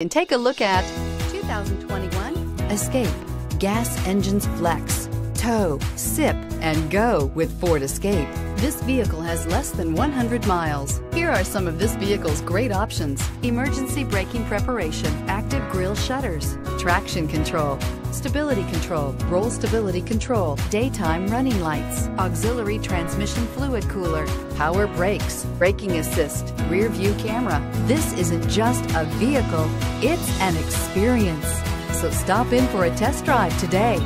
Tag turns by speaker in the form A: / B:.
A: And take a look at 2021 Escape. Gas engines flex, tow, sip, and go with Ford Escape. This vehicle has less than 100 miles. Here are some of this vehicle's great options. Emergency braking preparation, active grille shutters, traction control, stability control, roll stability control, daytime running lights, auxiliary transmission fluid cooler, power brakes, braking assist, rear view camera. This isn't just a vehicle, it's an experience. So stop in for a test drive today.